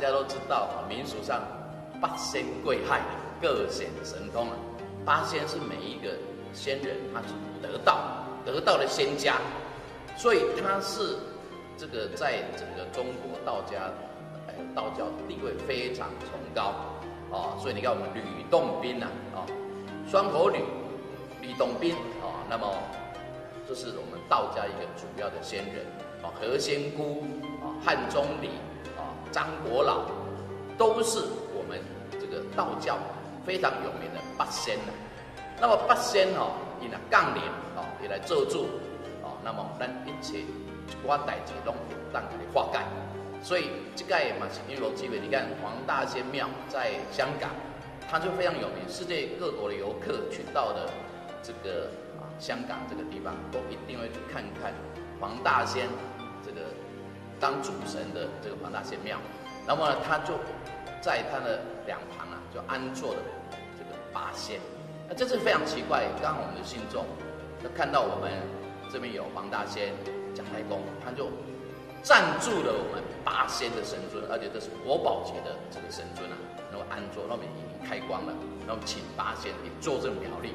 大家都知道啊，民俗上八仙贵海，各显神通啊。八仙是每一个仙人，他是得道得道的仙家，所以他是这个在整个中国道家，哎，道教地位非常崇高啊。所以你看我们吕洞宾呐，啊，双口吕，吕洞宾啊，那么这是我们道家一个主要的仙人啊，何仙姑啊，汉钟离，张国老，都是我们这个道教非常有名的八仙呐。那么八仙哦，伊那杠铃哦，伊来做主哦，那么咱一切一寡代志拢有当给你化解。所以这个嘛是因为机会，你看黄大仙庙在香港，它就非常有名，世界各国的游客去到的这个啊香港这个地方，都一定会去看看黄大仙当主神的这个黄大仙庙。那么他就在他的两旁啊，就安坐了这个八仙。那这是非常奇怪，刚好我们的信众，他看到我们这边有黄大仙、蒋太公，他就赞助了我们八仙的神尊，而且这是国宝级的这个神尊啊，然后安坐，那边已经开光了，那么请八仙给坐镇苗栗。